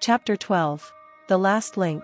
Chapter 12. The Last Link.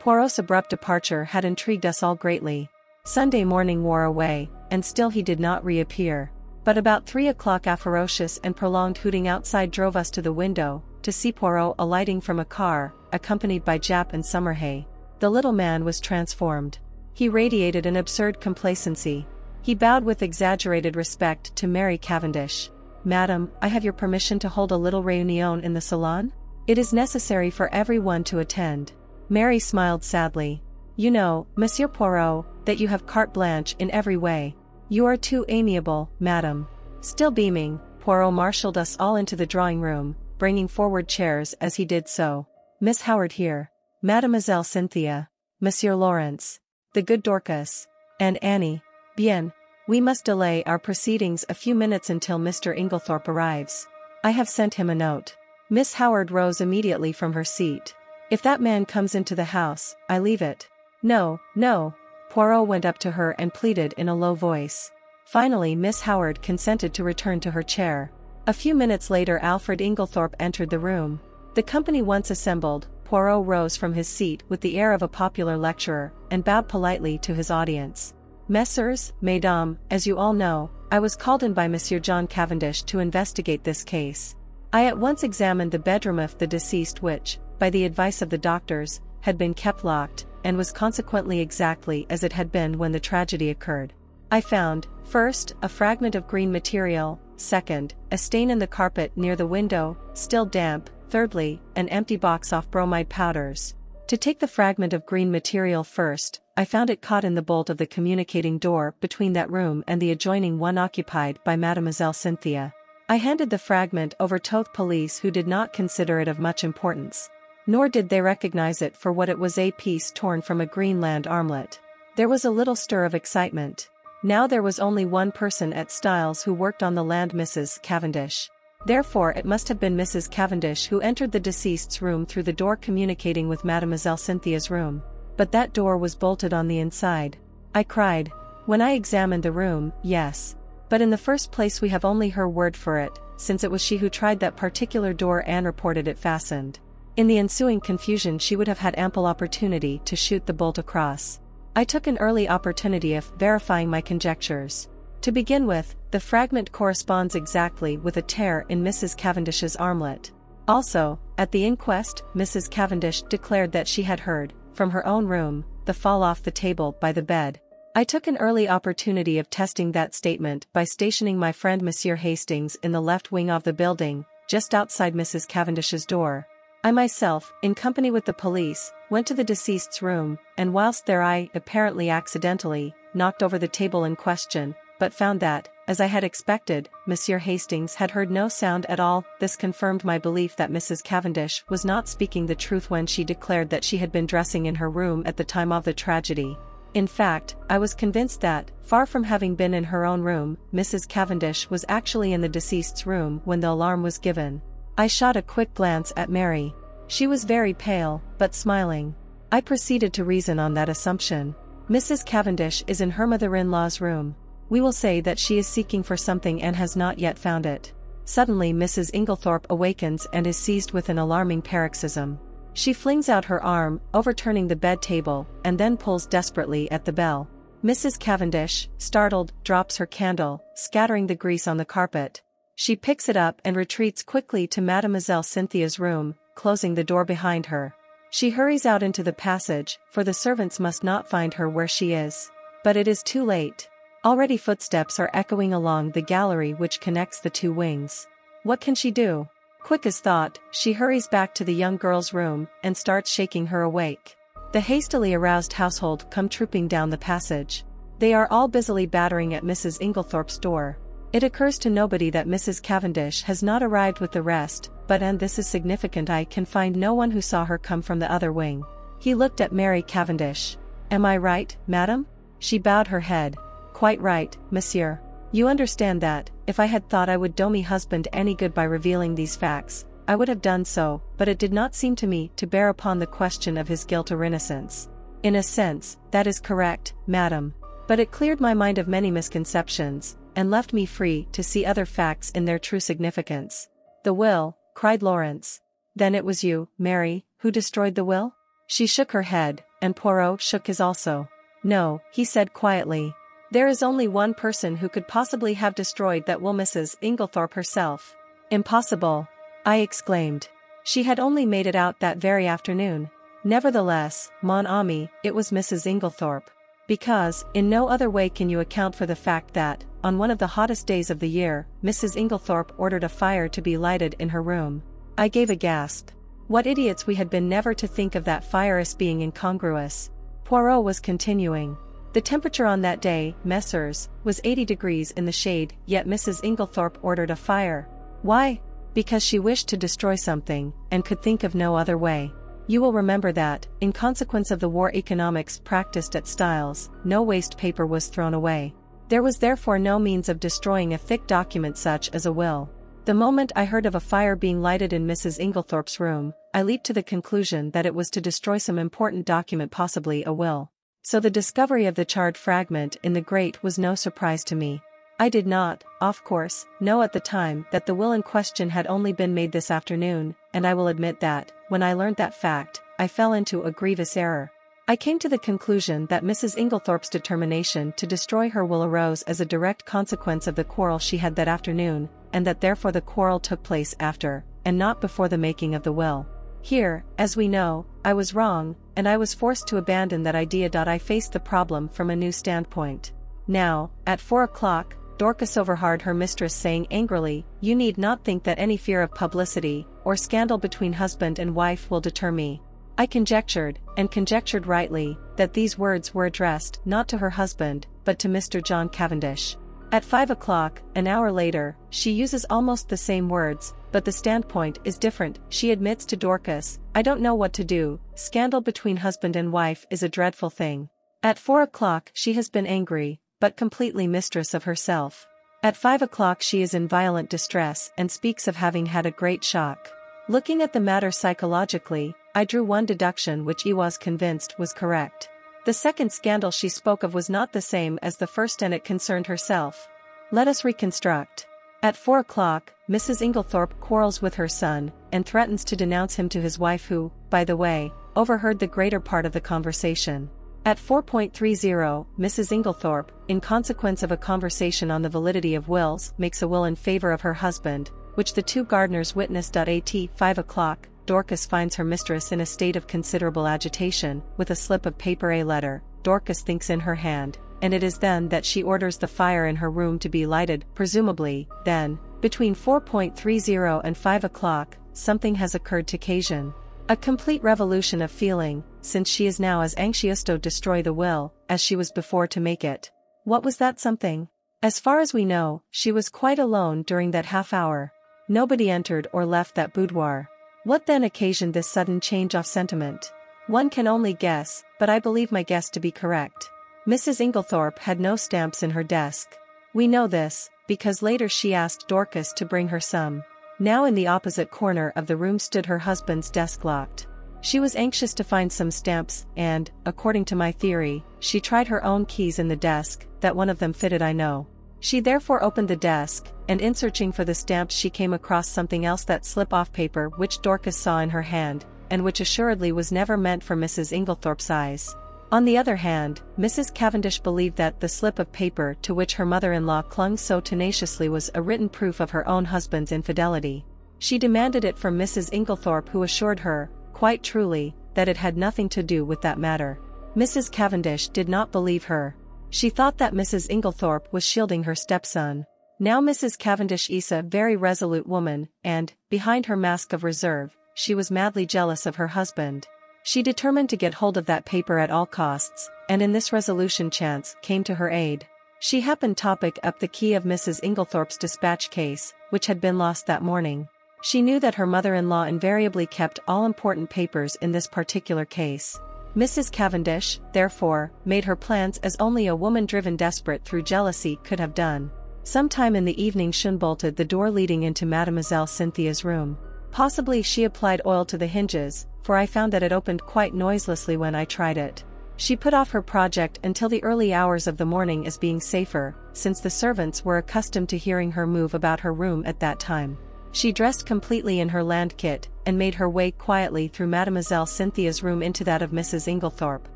Poirot's abrupt departure had intrigued us all greatly. Sunday morning wore away, and still he did not reappear. But about three o'clock a ferocious and prolonged hooting outside drove us to the window, to see Poirot alighting from a car, accompanied by Japp and Summerhaye. The little man was transformed. He radiated an absurd complacency. He bowed with exaggerated respect to Mary Cavendish. Madam, I have your permission to hold a little réunion in the salon? It is necessary for everyone to attend. Mary smiled sadly. You know, Monsieur Poirot, that you have carte blanche in every way. You are too amiable, madam. Still beaming, Poirot marshaled us all into the drawing room, bringing forward chairs as he did so. Miss Howard here. Mademoiselle Cynthia. Monsieur Lawrence. The good Dorcas. And Annie. Bien. We must delay our proceedings a few minutes until Mr. Inglethorpe arrives. I have sent him a note. Miss Howard rose immediately from her seat. If that man comes into the house, I leave it. No, no. Poirot went up to her and pleaded in a low voice. Finally Miss Howard consented to return to her chair. A few minutes later Alfred Inglethorpe entered the room. The company once assembled, Poirot rose from his seat with the air of a popular lecturer, and bowed politely to his audience. Messrs, Mesdames, as you all know, I was called in by Monsieur John Cavendish to investigate this case. I at once examined the bedroom of the deceased which, by the advice of the doctors, had been kept locked, and was consequently exactly as it had been when the tragedy occurred. I found, first, a fragment of green material, second, a stain in the carpet near the window, still damp, thirdly, an empty box of bromide powders. To take the fragment of green material first, I found it caught in the bolt of the communicating door between that room and the adjoining one occupied by Mademoiselle Cynthia. I handed the fragment over to the police who did not consider it of much importance. Nor did they recognize it for what it was a piece torn from a green land armlet. There was a little stir of excitement. Now there was only one person at Styles who worked on the land Mrs. Cavendish. Therefore it must have been Mrs. Cavendish who entered the deceased's room through the door communicating with Mademoiselle Cynthia's room. But that door was bolted on the inside. I cried. When I examined the room, yes, but in the first place we have only her word for it, since it was she who tried that particular door and reported it fastened. In the ensuing confusion she would have had ample opportunity to shoot the bolt across. I took an early opportunity of verifying my conjectures. To begin with, the fragment corresponds exactly with a tear in Mrs. Cavendish's armlet. Also, at the inquest, Mrs. Cavendish declared that she had heard, from her own room, the fall off the table by the bed. I took an early opportunity of testing that statement by stationing my friend Monsieur Hastings in the left wing of the building, just outside Mrs. Cavendish's door. I myself, in company with the police, went to the deceased's room, and whilst there I, apparently accidentally, knocked over the table in question, but found that, as I had expected, Monsieur Hastings had heard no sound at all, this confirmed my belief that Mrs. Cavendish was not speaking the truth when she declared that she had been dressing in her room at the time of the tragedy. In fact, I was convinced that, far from having been in her own room, Mrs. Cavendish was actually in the deceased's room when the alarm was given. I shot a quick glance at Mary. She was very pale, but smiling. I proceeded to reason on that assumption. Mrs. Cavendish is in her mother-in-law's room. We will say that she is seeking for something and has not yet found it. Suddenly Mrs. Inglethorpe awakens and is seized with an alarming paroxysm. She flings out her arm, overturning the bed table, and then pulls desperately at the bell. Mrs. Cavendish, startled, drops her candle, scattering the grease on the carpet. She picks it up and retreats quickly to Mademoiselle Cynthia's room, closing the door behind her. She hurries out into the passage, for the servants must not find her where she is. But it is too late. Already footsteps are echoing along the gallery which connects the two wings. What can she do? Quick as thought, she hurries back to the young girl's room and starts shaking her awake. The hastily aroused household come trooping down the passage. They are all busily battering at Mrs. Inglethorpe's door. It occurs to nobody that Mrs. Cavendish has not arrived with the rest, but and this is significant I can find no one who saw her come from the other wing. He looked at Mary Cavendish. Am I right, madam? She bowed her head. Quite right, monsieur. You understand that, if I had thought I would do me husband any good by revealing these facts, I would have done so, but it did not seem to me to bear upon the question of his guilt or innocence. In a sense, that is correct, madam. But it cleared my mind of many misconceptions, and left me free to see other facts in their true significance. The will, cried Lawrence. Then it was you, Mary, who destroyed the will? She shook her head, and Poirot shook his also. No, he said quietly. There is only one person who could possibly have destroyed that will Mrs. Inglethorpe herself. Impossible. I exclaimed. She had only made it out that very afternoon. Nevertheless, mon ami, it was Mrs. Inglethorpe. Because, in no other way can you account for the fact that, on one of the hottest days of the year, Mrs. Inglethorpe ordered a fire to be lighted in her room. I gave a gasp. What idiots we had been never to think of that fire as being incongruous. Poirot was continuing. The temperature on that day, Messrs, was 80 degrees in the shade, yet Mrs. Inglethorpe ordered a fire. Why? Because she wished to destroy something, and could think of no other way. You will remember that, in consequence of the war economics practiced at Styles, no waste paper was thrown away. There was therefore no means of destroying a thick document such as a will. The moment I heard of a fire being lighted in Mrs. Inglethorpe's room, I leaped to the conclusion that it was to destroy some important document possibly a will. So the discovery of the charred fragment in the grate was no surprise to me. I did not, of course, know at the time that the will in question had only been made this afternoon, and I will admit that, when I learned that fact, I fell into a grievous error. I came to the conclusion that Mrs. Inglethorpe's determination to destroy her will arose as a direct consequence of the quarrel she had that afternoon, and that therefore the quarrel took place after, and not before the making of the will. Here, as we know, I was wrong, and I was forced to abandon that idea. I faced the problem from a new standpoint. Now, at four o'clock, Dorcas overheard her mistress saying angrily, You need not think that any fear of publicity, or scandal between husband and wife will deter me. I conjectured, and conjectured rightly, that these words were addressed not to her husband, but to Mr. John Cavendish. At five o'clock, an hour later, she uses almost the same words, but the standpoint is different. She admits to Dorcas, I don't know what to do, scandal between husband and wife is a dreadful thing. At four o'clock she has been angry, but completely mistress of herself. At five o'clock she is in violent distress and speaks of having had a great shock. Looking at the matter psychologically, I drew one deduction which I was convinced was correct. The second scandal she spoke of was not the same as the first and it concerned herself. Let us reconstruct. At four o'clock, Mrs. Inglethorpe quarrels with her son, and threatens to denounce him to his wife who, by the way, overheard the greater part of the conversation. At 4.30, Mrs. Inglethorpe, in consequence of a conversation on the validity of wills, makes a will in favor of her husband, which the two gardeners witnessed. At 5 o'clock, Dorcas finds her mistress in a state of considerable agitation, with a slip of paper a letter, Dorcas thinks in her hand, and it is then that she orders the fire in her room to be lighted, presumably, then, between 4.30 and 5 o'clock, something has occurred to occasion. A complete revolution of feeling, since she is now as anxious to destroy the will, as she was before to make it. What was that something? As far as we know, she was quite alone during that half hour. Nobody entered or left that boudoir. What then occasioned this sudden change of sentiment? One can only guess, but I believe my guess to be correct. Mrs. Inglethorpe had no stamps in her desk. We know this, because later she asked Dorcas to bring her some. Now in the opposite corner of the room stood her husband's desk locked. She was anxious to find some stamps, and, according to my theory, she tried her own keys in the desk, that one of them fitted I know. She therefore opened the desk, and in searching for the stamps she came across something else that slip-off paper which Dorcas saw in her hand, and which assuredly was never meant for Mrs. Inglethorpe's eyes. On the other hand, Mrs. Cavendish believed that the slip of paper to which her mother-in-law clung so tenaciously was a written proof of her own husband's infidelity. She demanded it from Mrs. Inglethorpe who assured her, quite truly, that it had nothing to do with that matter. Mrs. Cavendish did not believe her. She thought that Mrs. Inglethorpe was shielding her stepson. Now Mrs. Cavendish is a very resolute woman, and, behind her mask of reserve, she was madly jealous of her husband. She determined to get hold of that paper at all costs, and in this resolution chance came to her aid. She happened to pick up the key of Mrs. Inglethorpe's dispatch case, which had been lost that morning. She knew that her mother-in-law invariably kept all important papers in this particular case. Mrs. Cavendish, therefore, made her plans as only a woman driven desperate through jealousy could have done. Sometime in the evening Shun bolted the door leading into Mademoiselle Cynthia's room. Possibly she applied oil to the hinges, for I found that it opened quite noiselessly when I tried it. She put off her project until the early hours of the morning as being safer, since the servants were accustomed to hearing her move about her room at that time. She dressed completely in her land kit, and made her way quietly through Mademoiselle Cynthia's room into that of Mrs. Inglethorpe.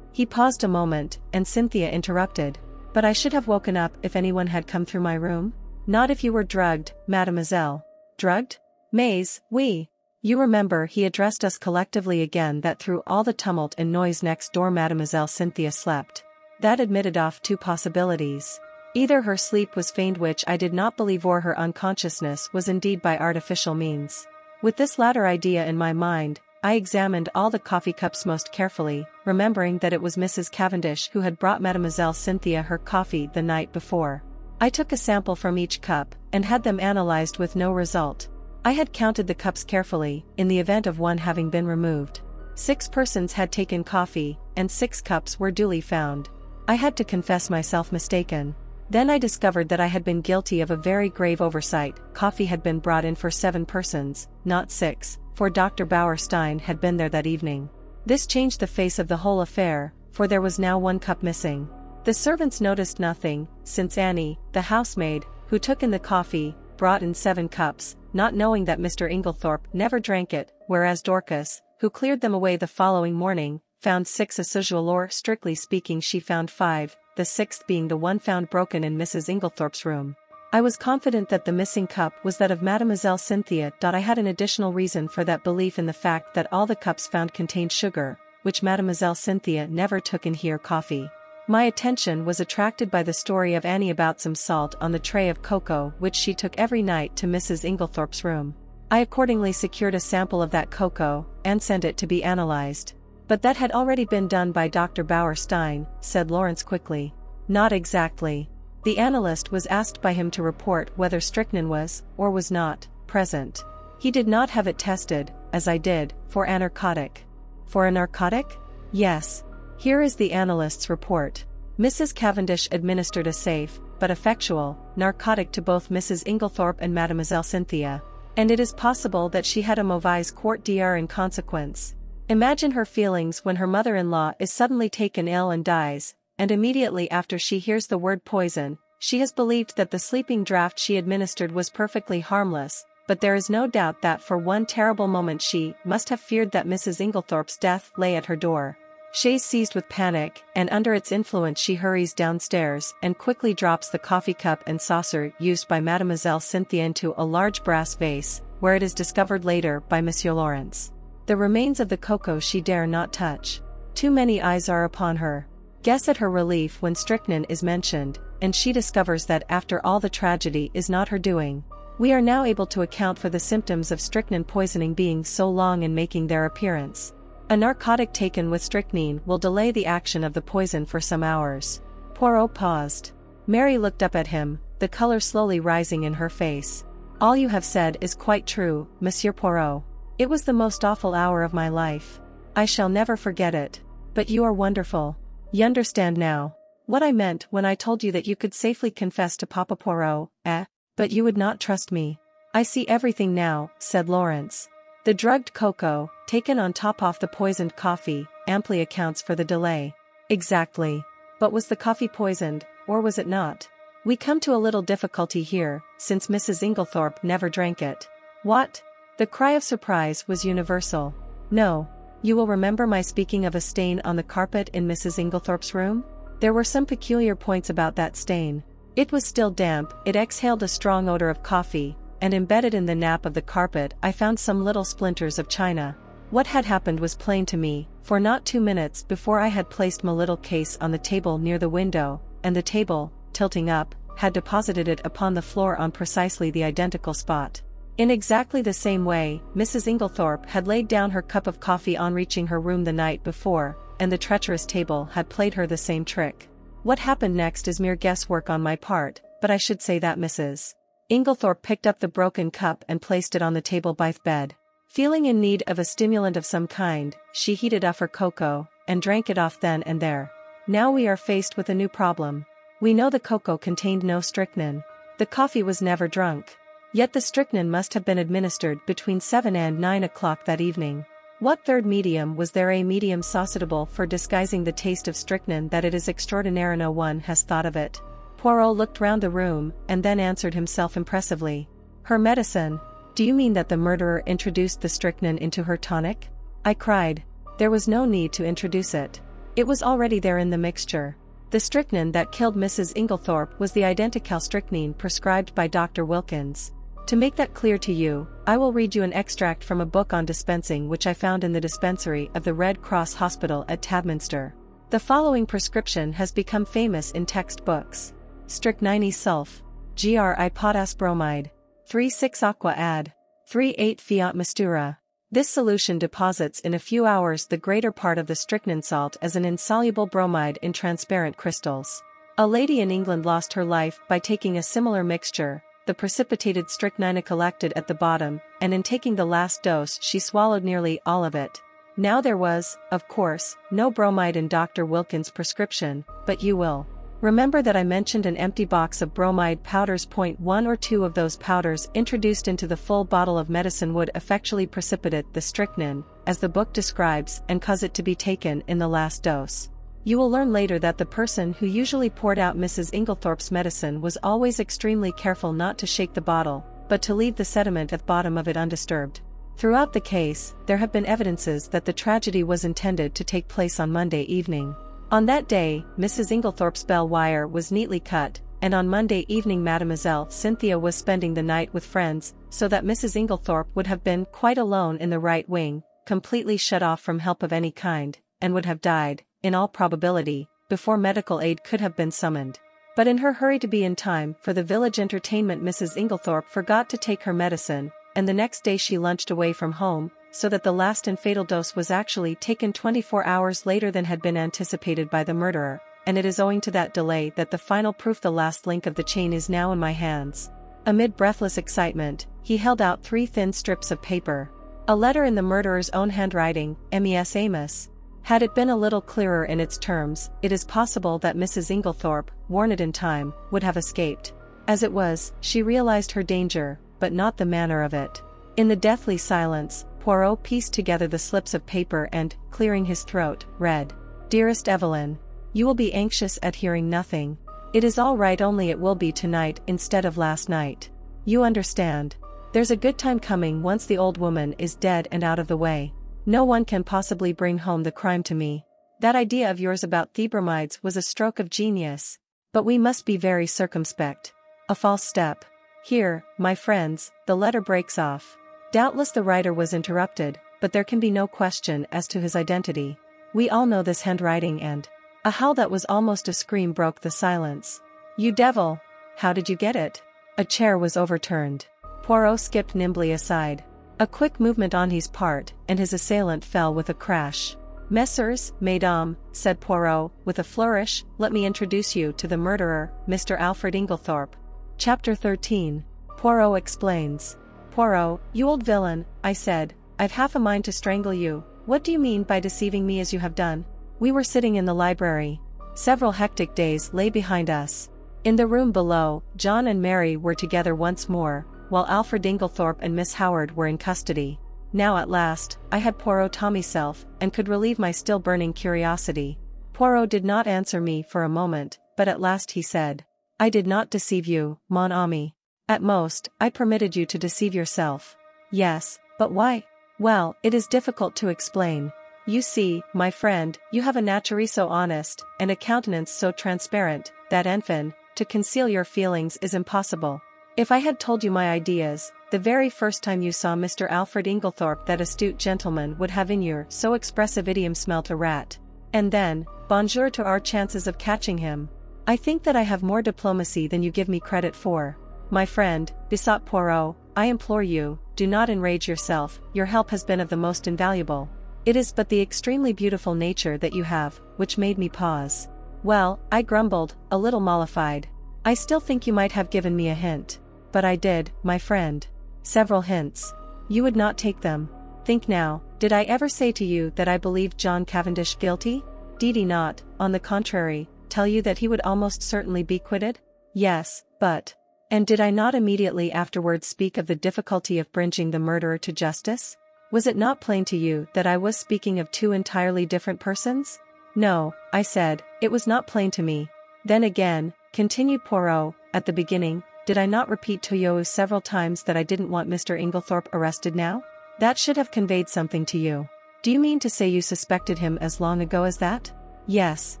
He paused a moment, and Cynthia interrupted. But I should have woken up if anyone had come through my room? Not if you were drugged, mademoiselle. Drugged? Maze, we. You remember he addressed us collectively again that through all the tumult and noise next door mademoiselle Cynthia slept. That admitted off two possibilities. Either her sleep was feigned which I did not believe or her unconsciousness was indeed by artificial means. With this latter idea in my mind, I examined all the coffee cups most carefully, remembering that it was Mrs. Cavendish who had brought Mademoiselle Cynthia her coffee the night before. I took a sample from each cup, and had them analyzed with no result. I had counted the cups carefully, in the event of one having been removed. Six persons had taken coffee, and six cups were duly found. I had to confess myself mistaken. Then I discovered that I had been guilty of a very grave oversight, coffee had been brought in for seven persons, not six, for Dr. Bauerstein had been there that evening. This changed the face of the whole affair, for there was now one cup missing. The servants noticed nothing, since Annie, the housemaid, who took in the coffee, brought in seven cups, not knowing that Mr. Inglethorpe never drank it, whereas Dorcas, who cleared them away the following morning, found six as usual or strictly speaking she found five, the sixth being the one found broken in Mrs. Inglethorpe's room. I was confident that the missing cup was that of Mademoiselle Cynthia. I had an additional reason for that belief in the fact that all the cups found contained sugar, which Mademoiselle Cynthia never took in here coffee. My attention was attracted by the story of Annie about some salt on the tray of cocoa which she took every night to Mrs. Inglethorpe's room. I accordingly secured a sample of that cocoa, and sent it to be analyzed. But that had already been done by Dr. Bauerstein, said Lawrence quickly. Not exactly. The analyst was asked by him to report whether strychnine was, or was not, present. He did not have it tested, as I did, for a narcotic. For a narcotic? Yes, here is the analyst's report. Mrs. Cavendish administered a safe, but effectual, narcotic to both Mrs. Inglethorpe and Mademoiselle Cynthia. And it is possible that she had a mauvaise quart d'heure in consequence. Imagine her feelings when her mother-in-law is suddenly taken ill and dies, and immediately after she hears the word poison, she has believed that the sleeping draught she administered was perfectly harmless, but there is no doubt that for one terrible moment she must have feared that Mrs. Inglethorpe's death lay at her door. She is seized with panic, and under its influence she hurries downstairs and quickly drops the coffee cup and saucer used by Mademoiselle Cynthia into a large brass vase, where it is discovered later by Monsieur Lawrence. The remains of the cocoa she dare not touch. Too many eyes are upon her. Guess at her relief when strychnine is mentioned, and she discovers that after all the tragedy is not her doing. We are now able to account for the symptoms of strychnine poisoning being so long in making their appearance. A narcotic taken with strychnine will delay the action of the poison for some hours. Poirot paused. Mary looked up at him, the color slowly rising in her face. All you have said is quite true, Monsieur Poirot. It was the most awful hour of my life. I shall never forget it. But you are wonderful. You understand now. What I meant when I told you that you could safely confess to Papa Poirot, eh? But you would not trust me. I see everything now, said Lawrence. The drugged cocoa, taken on top of the poisoned coffee, amply accounts for the delay. Exactly. But was the coffee poisoned, or was it not? We come to a little difficulty here, since Mrs. Inglethorpe never drank it. What? The cry of surprise was universal. No. You will remember my speaking of a stain on the carpet in Mrs. Inglethorpe's room? There were some peculiar points about that stain. It was still damp, it exhaled a strong odor of coffee, and embedded in the nap of the carpet I found some little splinters of china. What had happened was plain to me, for not two minutes before I had placed my little case on the table near the window, and the table, tilting up, had deposited it upon the floor on precisely the identical spot. In exactly the same way, Mrs. Inglethorpe had laid down her cup of coffee on reaching her room the night before, and the treacherous table had played her the same trick. What happened next is mere guesswork on my part, but I should say that Mrs. Inglethorpe picked up the broken cup and placed it on the table by the bed. Feeling in need of a stimulant of some kind, she heated up her cocoa, and drank it off then and there. Now we are faced with a new problem. We know the cocoa contained no strychnine. The coffee was never drunk. Yet the strychnine must have been administered between 7 and 9 o'clock that evening. What third medium was there a medium so suitable for disguising the taste of strychnine that it is extraordinary no one has thought of it? Poirot looked round the room, and then answered himself impressively. Her medicine. Do you mean that the murderer introduced the strychnine into her tonic? I cried. There was no need to introduce it. It was already there in the mixture. The strychnine that killed Mrs. Inglethorpe was the identical strychnine prescribed by Dr. Wilkins. To make that clear to you, I will read you an extract from a book on dispensing which I found in the dispensary of the Red Cross Hospital at Tadminster. The following prescription has become famous in textbooks. Strychnine sulf. GRI potass bromide. 3-6 aqua ad. 3-8 fiat mistura. This solution deposits in a few hours the greater part of the strychnine salt as an insoluble bromide in transparent crystals. A lady in England lost her life by taking a similar mixture, the precipitated strychnine collected at the bottom, and in taking the last dose she swallowed nearly all of it. Now there was, of course, no bromide in Dr. Wilkins' prescription, but you will. Remember that I mentioned an empty box of bromide powders. Point one or two of those powders introduced into the full bottle of medicine would effectually precipitate the strychnine, as the book describes, and cause it to be taken in the last dose. You will learn later that the person who usually poured out Mrs. Inglethorpe's medicine was always extremely careful not to shake the bottle, but to leave the sediment at the bottom of it undisturbed. Throughout the case, there have been evidences that the tragedy was intended to take place on Monday evening. On that day, Mrs. Inglethorpe's bell wire was neatly cut, and on Monday evening Mademoiselle Cynthia was spending the night with friends, so that Mrs. Inglethorpe would have been quite alone in the right wing, completely shut off from help of any kind, and would have died, in all probability, before medical aid could have been summoned. But in her hurry to be in time for the village entertainment Mrs. Inglethorpe forgot to take her medicine, and the next day she lunched away from home, so that the last and fatal dose was actually taken 24 hours later than had been anticipated by the murderer, and it is owing to that delay that the final proof the last link of the chain is now in my hands. Amid breathless excitement, he held out three thin strips of paper. A letter in the murderer's own handwriting, M.E.S. Amos, had it been a little clearer in its terms, it is possible that Mrs. Inglethorpe, warned in time, would have escaped. As it was, she realized her danger, but not the manner of it. In the deathly silence, Poirot pieced together the slips of paper and, clearing his throat, read. Dearest Evelyn, you will be anxious at hearing nothing. It is all right only it will be tonight instead of last night. You understand. There's a good time coming once the old woman is dead and out of the way. No one can possibly bring home the crime to me. That idea of yours about thebromides was a stroke of genius. But we must be very circumspect. A false step. Here, my friends, the letter breaks off. Doubtless the writer was interrupted, but there can be no question as to his identity. We all know this handwriting and. A howl that was almost a scream broke the silence. You devil! How did you get it? A chair was overturned. Poirot skipped nimbly aside. A quick movement on his part, and his assailant fell with a crash. Messrs, Mesdames, said Poirot, with a flourish, let me introduce you to the murderer, Mr. Alfred Inglethorpe. Chapter 13. Poirot explains. Poirot, you old villain, I said, I've half a mind to strangle you. What do you mean by deceiving me as you have done? We were sitting in the library. Several hectic days lay behind us. In the room below, John and Mary were together once more, while Alfred Inglethorpe and Miss Howard were in custody. Now at last, I had Poirot to myself, and could relieve my still burning curiosity. Poirot did not answer me for a moment, but at last he said, I did not deceive you, mon ami. At most, I permitted you to deceive yourself. Yes, but why? Well, it is difficult to explain. You see, my friend, you have a nature so honest, and a countenance so transparent, that enfin, to conceal your feelings is impossible. If I had told you my ideas, the very first time you saw Mr. Alfred Inglethorpe that astute gentleman would have in your so expressive idiom smelt a rat. And then, bonjour to our chances of catching him. I think that I have more diplomacy than you give me credit for. My friend, besought Poirot, I implore you, do not enrage yourself, your help has been of the most invaluable. It is but the extremely beautiful nature that you have, which made me pause. Well, I grumbled, a little mollified. I still think you might have given me a hint. But I did, my friend. Several hints. You would not take them. Think now, did I ever say to you that I believed John Cavendish guilty? Did he not, on the contrary, tell you that he would almost certainly be quitted? Yes, but. And did I not immediately afterwards speak of the difficulty of bringing the murderer to justice? Was it not plain to you that I was speaking of two entirely different persons? No, I said, it was not plain to me. Then again, continued Poirot, at the beginning, did I not repeat to you several times that I didn't want Mr. Inglethorpe arrested now? That should have conveyed something to you. Do you mean to say you suspected him as long ago as that? Yes.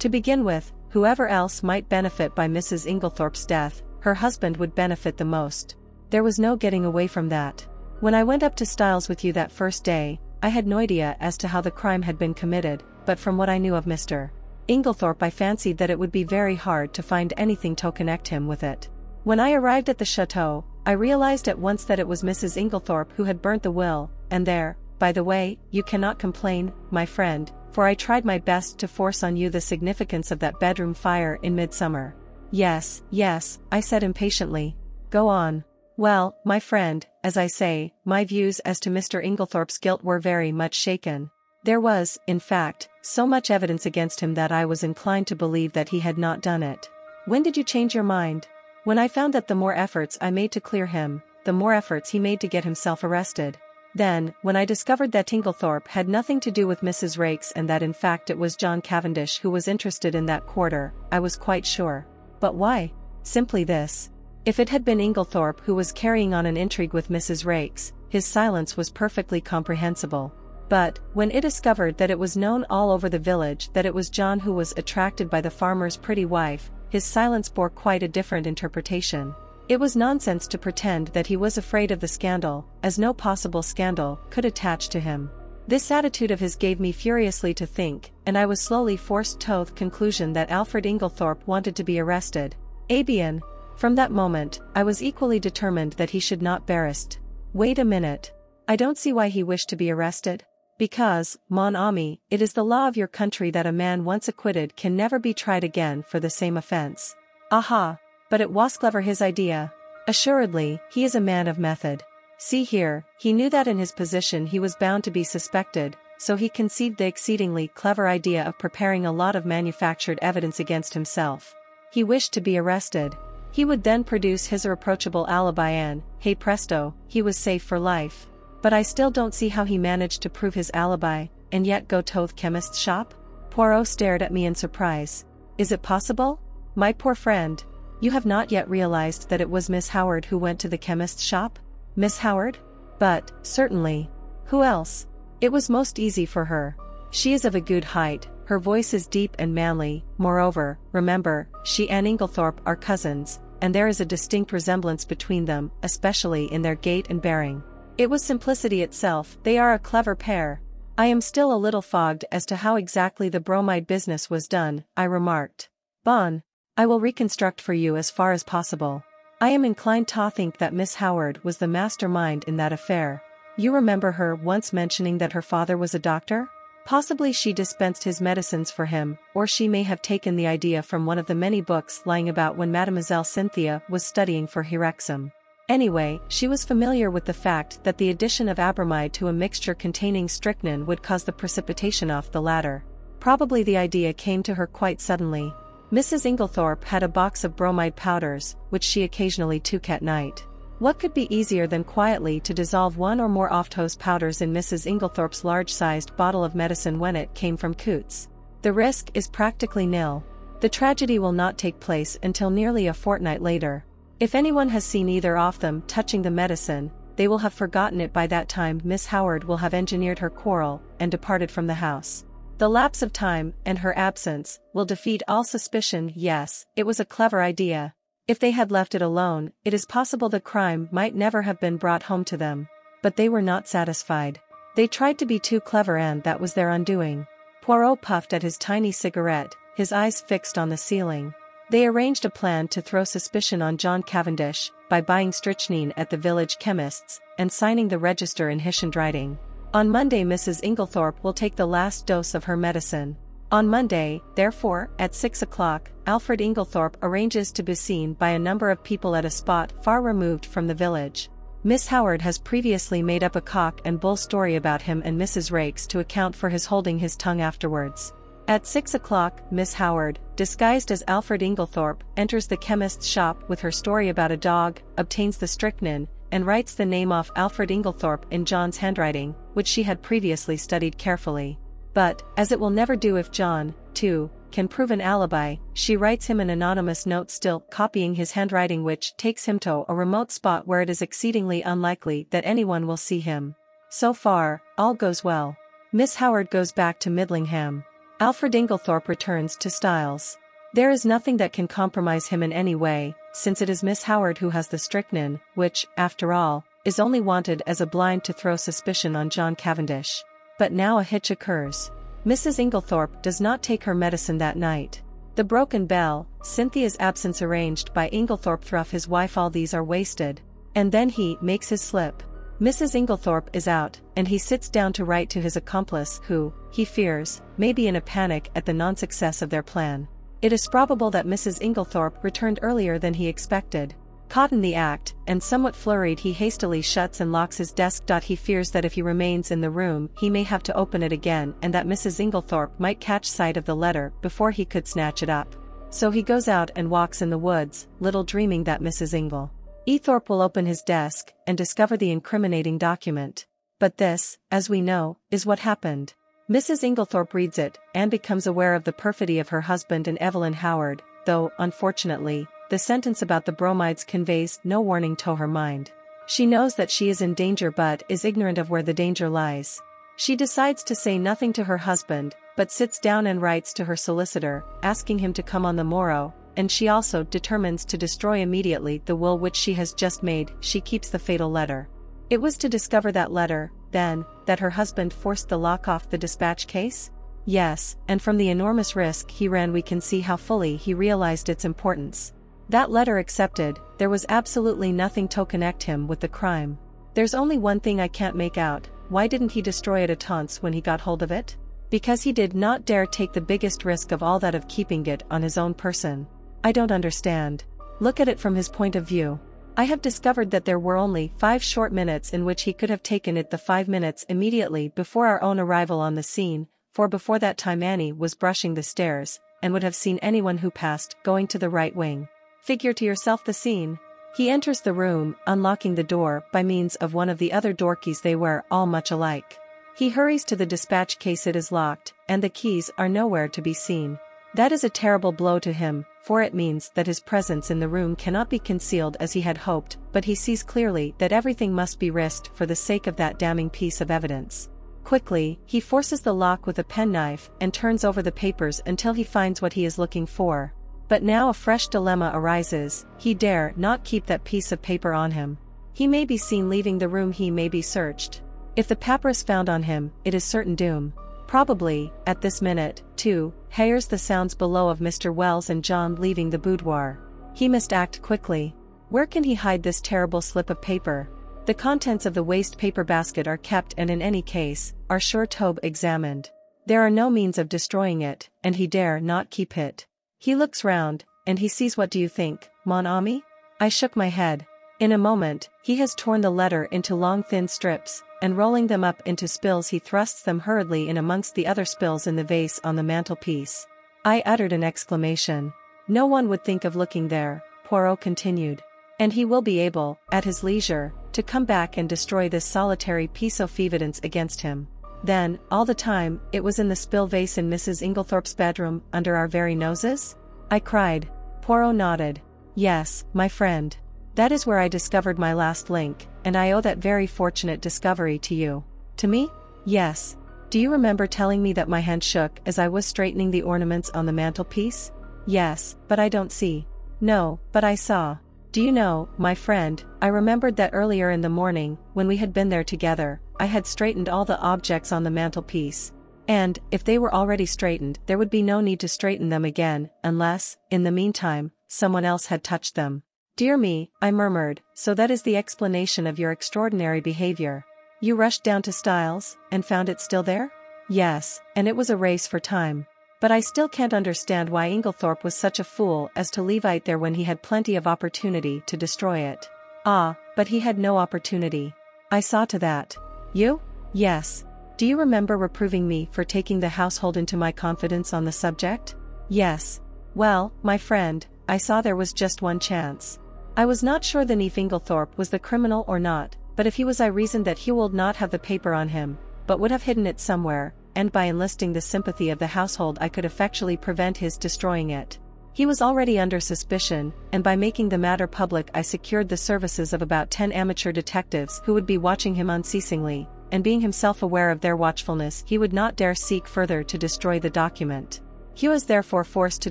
To begin with, whoever else might benefit by Mrs. Inglethorpe's death, her husband would benefit the most. There was no getting away from that. When I went up to Styles with you that first day, I had no idea as to how the crime had been committed, but from what I knew of Mr. Inglethorpe I fancied that it would be very hard to find anything to connect him with it. When I arrived at the chateau, I realized at once that it was Mrs. Inglethorpe who had burnt the will, and there, by the way, you cannot complain, my friend, for I tried my best to force on you the significance of that bedroom fire in midsummer. Yes, yes, I said impatiently. Go on. Well, my friend, as I say, my views as to Mr. Inglethorpe's guilt were very much shaken. There was, in fact, so much evidence against him that I was inclined to believe that he had not done it. When did you change your mind? When I found that the more efforts I made to clear him, the more efforts he made to get himself arrested. Then, when I discovered that Inglethorpe had nothing to do with Mrs. Raikes and that in fact it was John Cavendish who was interested in that quarter, I was quite sure. But why? Simply this. If it had been Inglethorpe who was carrying on an intrigue with Mrs. Raikes, his silence was perfectly comprehensible. But, when it discovered that it was known all over the village that it was John who was attracted by the farmer's pretty wife, his silence bore quite a different interpretation. It was nonsense to pretend that he was afraid of the scandal, as no possible scandal could attach to him. This attitude of his gave me furiously to think, and I was slowly forced to the conclusion that Alfred Inglethorpe wanted to be arrested. Eh Abian. From that moment, I was equally determined that he should not barrist. Wait a minute. I don't see why he wished to be arrested. Because, mon ami, it is the law of your country that a man once acquitted can never be tried again for the same offense. Aha. But it was clever his idea. Assuredly, he is a man of method. See here, he knew that in his position he was bound to be suspected, so he conceived the exceedingly clever idea of preparing a lot of manufactured evidence against himself. He wished to be arrested. He would then produce his irreproachable alibi and, hey presto, he was safe for life. But I still don't see how he managed to prove his alibi, and yet go to the chemist's shop? Poirot stared at me in surprise. Is it possible? My poor friend, you have not yet realized that it was Miss Howard who went to the chemist's shop? Miss Howard? But, certainly. Who else? It was most easy for her. She is of a good height, her voice is deep and manly, moreover, remember, she and Inglethorpe are cousins, and there is a distinct resemblance between them, especially in their gait and bearing. It was simplicity itself, they are a clever pair. I am still a little fogged as to how exactly the bromide business was done, I remarked. Bon, I will reconstruct for you as far as possible. I am inclined to think that Miss Howard was the mastermind in that affair. You remember her once mentioning that her father was a doctor? Possibly she dispensed his medicines for him, or she may have taken the idea from one of the many books lying about when Mademoiselle Cynthia was studying for Herexum. Anyway, she was familiar with the fact that the addition of a bromide to a mixture containing strychnine would cause the precipitation off the latter. Probably the idea came to her quite suddenly, Mrs. Inglethorpe had a box of bromide powders, which she occasionally took at night. What could be easier than quietly to dissolve one or more Oftos powders in Mrs. Inglethorpe's large-sized bottle of medicine when it came from Coot's? The risk is practically nil. The tragedy will not take place until nearly a fortnight later. If anyone has seen either of them touching the medicine, they will have forgotten it by that time Miss Howard will have engineered her quarrel and departed from the house. The lapse of time, and her absence, will defeat all suspicion yes, it was a clever idea. If they had left it alone, it is possible the crime might never have been brought home to them. But they were not satisfied. They tried to be too clever and that was their undoing. Poirot puffed at his tiny cigarette, his eyes fixed on the ceiling. They arranged a plan to throw suspicion on John Cavendish, by buying strychnine at the village chemist's, and signing the register in his handwriting. On Monday Mrs. Inglethorpe will take the last dose of her medicine. On Monday, therefore, at 6 o'clock, Alfred Inglethorpe arranges to be seen by a number of people at a spot far removed from the village. Miss Howard has previously made up a cock and bull story about him and Mrs. Raikes to account for his holding his tongue afterwards. At 6 o'clock, Miss Howard, disguised as Alfred Inglethorpe, enters the chemist's shop with her story about a dog, obtains the strychnine, and writes the name off Alfred Inglethorpe in John's handwriting, which she had previously studied carefully. But, as it will never do if John, too, can prove an alibi, she writes him an anonymous note still copying his handwriting which takes him to a remote spot where it is exceedingly unlikely that anyone will see him. So far, all goes well. Miss Howard goes back to Middlingham. Alfred Inglethorpe returns to Styles. There is nothing that can compromise him in any way, since it is Miss Howard who has the strychnine, which, after all, is only wanted as a blind to throw suspicion on John Cavendish. But now a hitch occurs. Mrs. Inglethorpe does not take her medicine that night. The broken bell, Cynthia's absence arranged by Inglethorpe through his wife all these are wasted. And then he makes his slip. Mrs. Inglethorpe is out, and he sits down to write to his accomplice who, he fears, may be in a panic at the non-success of their plan. It is probable that Mrs. Inglethorpe returned earlier than he expected. Caught in the act, and somewhat flurried he hastily shuts and locks his desk. He fears that if he remains in the room he may have to open it again and that Mrs. Inglethorpe might catch sight of the letter before he could snatch it up. So he goes out and walks in the woods, little dreaming that Mrs. Ingle. Ethorpe will open his desk and discover the incriminating document. But this, as we know, is what happened. Mrs. Inglethorpe reads it and becomes aware of the perfidy of her husband and Evelyn Howard, though, unfortunately, the sentence about the bromides conveys no warning to her mind. She knows that she is in danger but is ignorant of where the danger lies. She decides to say nothing to her husband, but sits down and writes to her solicitor, asking him to come on the morrow, and she also determines to destroy immediately the will which she has just made, she keeps the fatal letter. It was to discover that letter, then, that her husband forced the lock off the dispatch case? Yes, and from the enormous risk he ran we can see how fully he realized its importance. That letter accepted, there was absolutely nothing to connect him with the crime. There's only one thing I can't make out, why didn't he destroy it at once when he got hold of it? Because he did not dare take the biggest risk of all that of keeping it on his own person. I don't understand. Look at it from his point of view. I have discovered that there were only five short minutes in which he could have taken it the five minutes immediately before our own arrival on the scene, for before that time Annie was brushing the stairs, and would have seen anyone who passed going to the right wing. Figure to yourself the scene. He enters the room, unlocking the door by means of one of the other door keys they were all much alike. He hurries to the dispatch case it is locked, and the keys are nowhere to be seen. That is a terrible blow to him, for it means that his presence in the room cannot be concealed as he had hoped, but he sees clearly that everything must be risked for the sake of that damning piece of evidence. Quickly, he forces the lock with a penknife and turns over the papers until he finds what he is looking for. But now a fresh dilemma arises, he dare not keep that piece of paper on him. He may be seen leaving the room he may be searched. If the papyrus found on him, it is certain doom. Probably, at this minute, too, hears the sounds below of Mr. Wells and John leaving the boudoir. He must act quickly. Where can he hide this terrible slip of paper? The contents of the waste paper basket are kept and in any case, are sure to be examined. There are no means of destroying it, and he dare not keep it. He looks round, and he sees what do you think, mon ami? I shook my head. In a moment, he has torn the letter into long thin strips, and rolling them up into spills he thrusts them hurriedly in amongst the other spills in the vase on the mantelpiece. I uttered an exclamation. No one would think of looking there, Poirot continued. And he will be able, at his leisure, to come back and destroy this solitary piece of evidence against him. Then, all the time, it was in the spill vase in Mrs. Inglethorpe's bedroom, under our very noses? I cried. Poirot nodded. Yes, my friend. That is where I discovered my last link, and I owe that very fortunate discovery to you. To me? Yes. Do you remember telling me that my hand shook as I was straightening the ornaments on the mantelpiece? Yes, but I don't see. No, but I saw. Do you know, my friend, I remembered that earlier in the morning, when we had been there together, I had straightened all the objects on the mantelpiece. And, if they were already straightened, there would be no need to straighten them again, unless, in the meantime, someone else had touched them. Dear me, I murmured, so that is the explanation of your extraordinary behavior. You rushed down to Styles, and found it still there? Yes, and it was a race for time. But I still can't understand why Inglethorpe was such a fool as to leave it there when he had plenty of opportunity to destroy it. Ah, but he had no opportunity. I saw to that. You? Yes. Do you remember reproving me for taking the household into my confidence on the subject? Yes. Well, my friend, I saw there was just one chance. I was not sure that Eve Inglethorpe was the criminal or not, but if he was I reasoned that he would not have the paper on him, but would have hidden it somewhere, and by enlisting the sympathy of the household I could effectually prevent his destroying it. He was already under suspicion, and by making the matter public I secured the services of about 10 amateur detectives who would be watching him unceasingly, and being himself aware of their watchfulness he would not dare seek further to destroy the document. He was therefore forced to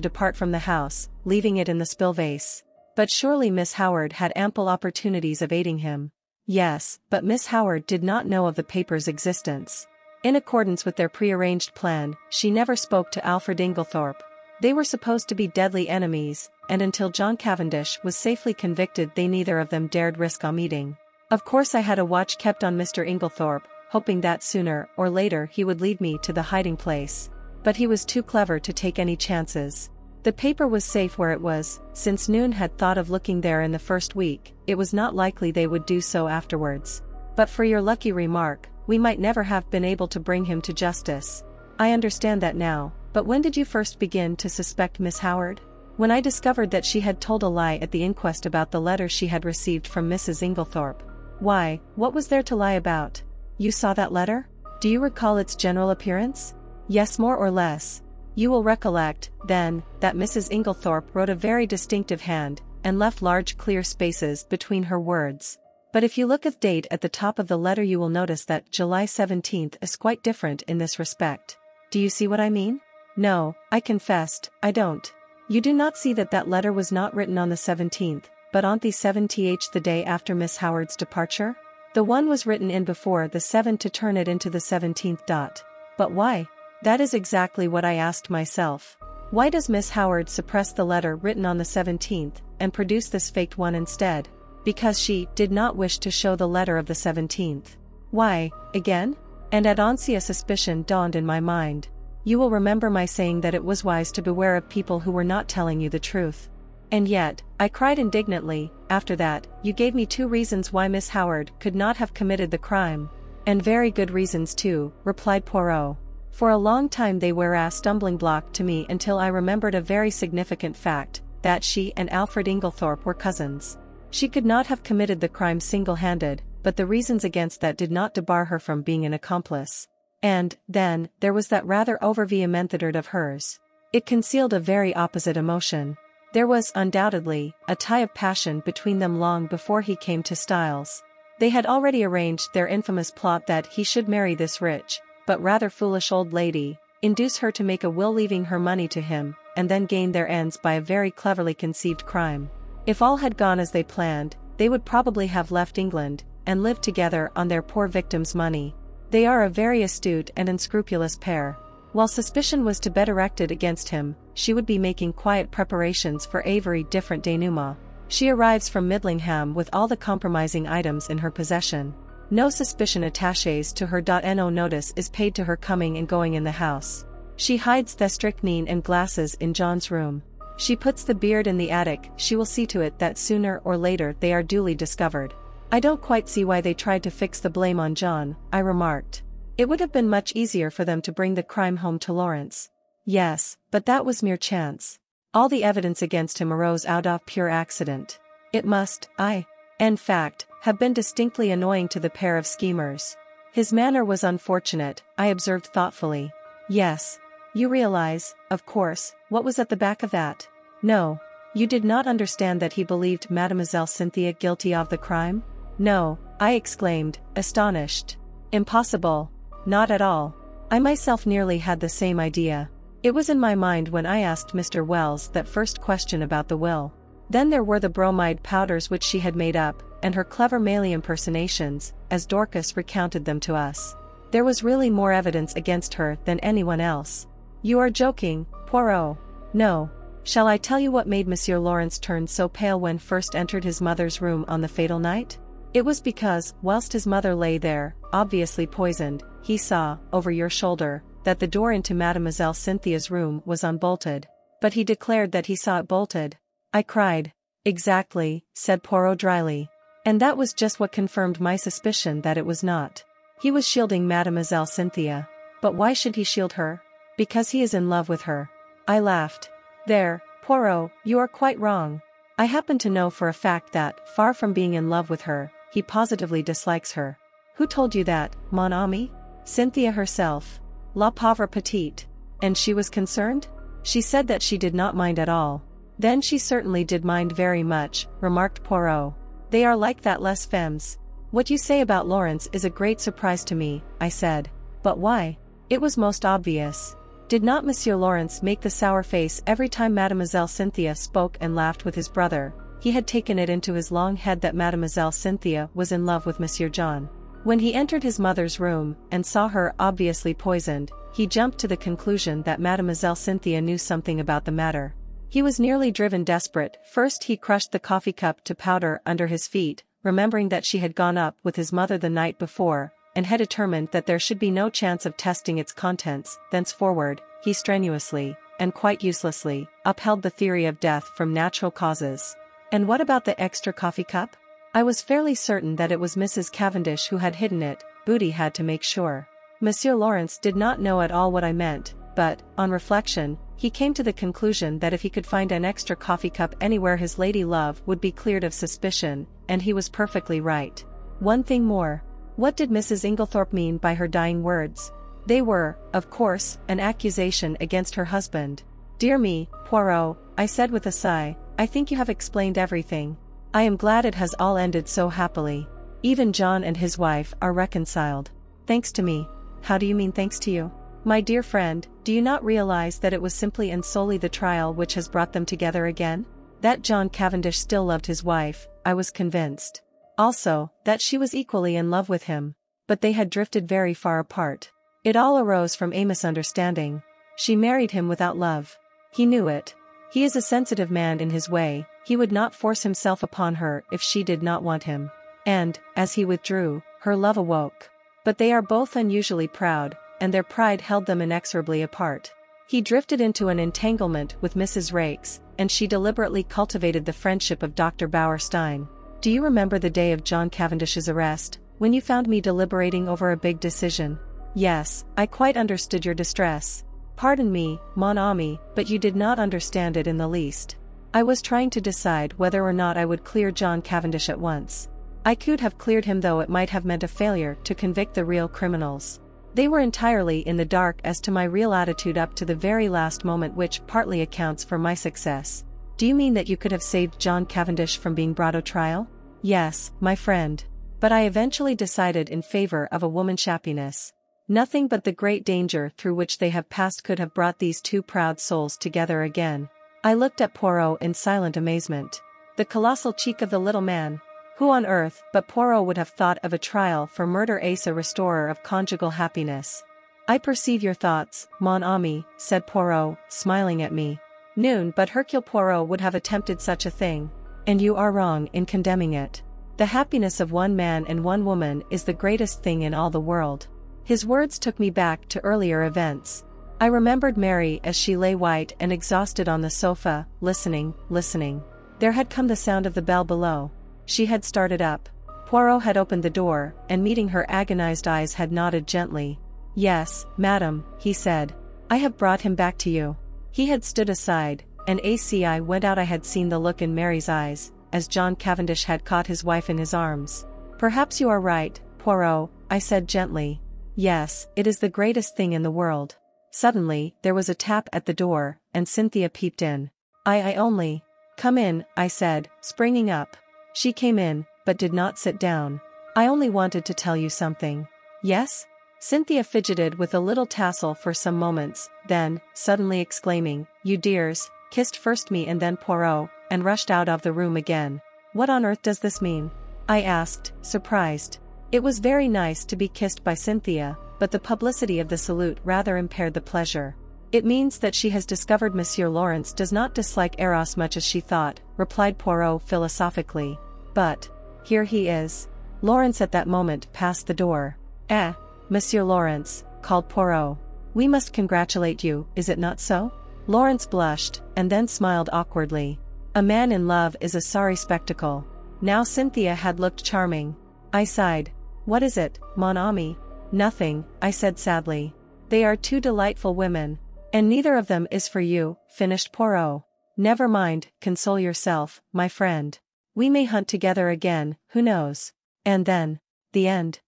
depart from the house, leaving it in the spill vase. But surely Miss Howard had ample opportunities of aiding him. Yes, but Miss Howard did not know of the paper's existence. In accordance with their prearranged plan, she never spoke to Alfred Inglethorpe, they were supposed to be deadly enemies, and until John Cavendish was safely convicted they neither of them dared risk a meeting. Of course I had a watch kept on Mr. Inglethorpe, hoping that sooner or later he would lead me to the hiding place. But he was too clever to take any chances. The paper was safe where it was, since Noon had thought of looking there in the first week, it was not likely they would do so afterwards. But for your lucky remark, we might never have been able to bring him to justice. I understand that now, but when did you first begin to suspect Miss Howard? When I discovered that she had told a lie at the inquest about the letter she had received from Mrs. Inglethorpe. Why, what was there to lie about? You saw that letter? Do you recall its general appearance? Yes, more or less. You will recollect, then, that Mrs. Inglethorpe wrote a very distinctive hand, and left large clear spaces between her words. But if you look at date at the top of the letter you will notice that July 17th is quite different in this respect. Do you see what I mean? No, I confessed, I don't. You do not see that that letter was not written on the 17th, but on the 17th the day after Miss Howard's departure? The one was written in before the 7 to turn it into the 17th dot. But why? That is exactly what I asked myself. Why does Miss Howard suppress the letter written on the 17th, and produce this faked one instead? Because she did not wish to show the letter of the 17th. Why, again? And at once a suspicion dawned in my mind. You will remember my saying that it was wise to beware of people who were not telling you the truth. And yet, I cried indignantly, after that, you gave me two reasons why Miss Howard could not have committed the crime. And very good reasons too, replied Poirot. For a long time they were a stumbling block to me until I remembered a very significant fact, that she and Alfred Inglethorpe were cousins. She could not have committed the crime single-handed, but the reasons against that did not debar her from being an accomplice. And, then, there was that rather over-vehement method of hers. It concealed a very opposite emotion. There was, undoubtedly, a tie of passion between them long before he came to Styles. They had already arranged their infamous plot that he should marry this rich, but rather foolish old lady, induce her to make a will leaving her money to him, and then gain their ends by a very cleverly conceived crime. If all had gone as they planned, they would probably have left England, and lived together on their poor victim's money. They are a very astute and unscrupulous pair. While suspicion was to be directed against him, she would be making quiet preparations for Avery different denouement. She arrives from Middlingham with all the compromising items in her possession. No suspicion attaches to her. No notice is paid to her coming and going in the house. She hides the strychnine and glasses in John's room. She puts the beard in the attic, she will see to it that sooner or later they are duly discovered. I don't quite see why they tried to fix the blame on John, I remarked. It would have been much easier for them to bring the crime home to Lawrence. Yes, but that was mere chance. All the evidence against him arose out of pure accident. It must, I, in fact, have been distinctly annoying to the pair of schemers. His manner was unfortunate, I observed thoughtfully. Yes. You realize, of course, what was at the back of that? No. You did not understand that he believed Mademoiselle Cynthia guilty of the crime? No, I exclaimed, astonished. Impossible. Not at all. I myself nearly had the same idea. It was in my mind when I asked Mr. Wells that first question about the will. Then there were the bromide powders which she had made up, and her clever Maley impersonations, as Dorcas recounted them to us. There was really more evidence against her than anyone else. You are joking, Poirot. No. Shall I tell you what made Monsieur Lawrence turn so pale when first entered his mother's room on the fatal night? It was because, whilst his mother lay there, obviously poisoned, he saw, over your shoulder, that the door into Mademoiselle Cynthia's room was unbolted. But he declared that he saw it bolted. I cried. Exactly, said Poirot dryly. And that was just what confirmed my suspicion that it was not. He was shielding Mademoiselle Cynthia. But why should he shield her? Because he is in love with her. I laughed. There, Poirot, you are quite wrong. I happen to know for a fact that, far from being in love with her, he positively dislikes her. Who told you that, mon ami? Cynthia herself. La pauvre petite. And she was concerned? She said that she did not mind at all. Then she certainly did mind very much, remarked Poirot. They are like that les femmes. What you say about Lawrence is a great surprise to me, I said. But why? It was most obvious. Did not Monsieur Lawrence make the sour face every time Mademoiselle Cynthia spoke and laughed with his brother? He had taken it into his long head that Mademoiselle Cynthia was in love with Monsieur John. When he entered his mother's room and saw her obviously poisoned, he jumped to the conclusion that Mademoiselle Cynthia knew something about the matter. He was nearly driven desperate, first he crushed the coffee cup to powder under his feet, remembering that she had gone up with his mother the night before, and had determined that there should be no chance of testing its contents, thenceforward, he strenuously, and quite uselessly, upheld the theory of death from natural causes. And what about the extra coffee cup? I was fairly certain that it was Mrs. Cavendish who had hidden it, Booty had to make sure. Monsieur Lawrence did not know at all what I meant, but, on reflection, he came to the conclusion that if he could find an extra coffee cup anywhere his lady love would be cleared of suspicion, and he was perfectly right. One thing more. What did Mrs. Inglethorpe mean by her dying words? They were, of course, an accusation against her husband. Dear me, Poirot, I said with a sigh, I think you have explained everything. I am glad it has all ended so happily. Even John and his wife are reconciled. Thanks to me. How do you mean thanks to you? My dear friend, do you not realize that it was simply and solely the trial which has brought them together again? That John Cavendish still loved his wife, I was convinced. Also, that she was equally in love with him. But they had drifted very far apart. It all arose from a misunderstanding. She married him without love. He knew it. He is a sensitive man in his way, he would not force himself upon her if she did not want him. And, as he withdrew, her love awoke. But they are both unusually proud, and their pride held them inexorably apart. He drifted into an entanglement with Mrs. Raikes, and she deliberately cultivated the friendship of Dr. Bauerstein. Do you remember the day of John Cavendish's arrest, when you found me deliberating over a big decision? Yes, I quite understood your distress. Pardon me, mon ami, but you did not understand it in the least. I was trying to decide whether or not I would clear John Cavendish at once. I could have cleared him though it might have meant a failure to convict the real criminals. They were entirely in the dark as to my real attitude up to the very last moment which partly accounts for my success. Do you mean that you could have saved John Cavendish from being brought to trial? Yes, my friend. But I eventually decided in favor of a woman's happiness. Nothing but the great danger through which they have passed could have brought these two proud souls together again. I looked at Poirot in silent amazement. The colossal cheek of the little man. Who on earth but Poirot would have thought of a trial for murder as a restorer of conjugal happiness? I perceive your thoughts, mon ami, said Poirot, smiling at me. Noon but Hercule Poirot would have attempted such a thing. And you are wrong in condemning it. The happiness of one man and one woman is the greatest thing in all the world. His words took me back to earlier events. I remembered Mary as she lay white and exhausted on the sofa, listening, listening. There had come the sound of the bell below. She had started up. Poirot had opened the door, and meeting her agonized eyes had nodded gently. Yes, madam, he said. I have brought him back to you. He had stood aside, and ACI went out I had seen the look in Mary's eyes, as John Cavendish had caught his wife in his arms. Perhaps you are right, Poirot, I said gently. Yes, it is the greatest thing in the world. Suddenly, there was a tap at the door, and Cynthia peeped in. I I only. Come in, I said, springing up. She came in, but did not sit down. I only wanted to tell you something. Yes? Cynthia fidgeted with a little tassel for some moments, then, suddenly exclaiming, You dears, kissed first me and then Poirot, and rushed out of the room again. What on earth does this mean? I asked, surprised. It was very nice to be kissed by Cynthia, but the publicity of the salute rather impaired the pleasure. It means that she has discovered Monsieur Lawrence does not dislike Eros much as she thought, replied Poirot philosophically. But, here he is. Lawrence at that moment passed the door. Eh, Monsieur Lawrence, called Poirot. We must congratulate you, is it not so? Lawrence blushed, and then smiled awkwardly. A man in love is a sorry spectacle. Now Cynthia had looked charming. I sighed. What is it, mon ami? Nothing, I said sadly. They are two delightful women. And neither of them is for you, finished Poirot. Never mind, console yourself, my friend. We may hunt together again, who knows? And then, the end.